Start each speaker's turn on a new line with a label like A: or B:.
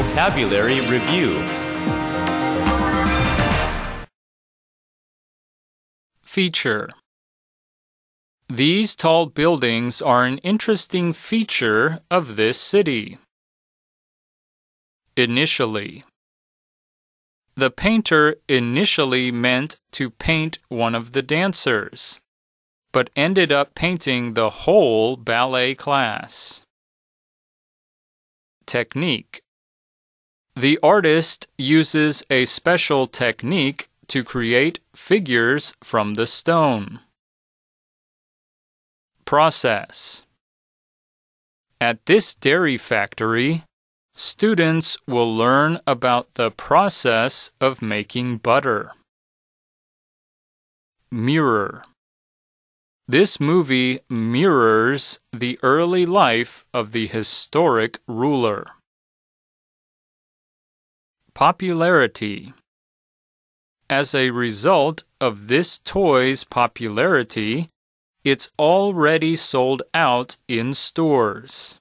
A: Vocabulary Review
B: Feature These tall buildings are an interesting feature of this city. Initially, the painter initially meant to paint one of the dancers, but ended up painting the whole ballet class. Technique The artist uses a special technique to create figures from the stone. Process At this dairy factory, students will learn about the process of making butter. Mirror This movie mirrors the early life of the historic ruler. Popularity As a result of this toy's popularity, it's already sold out in stores.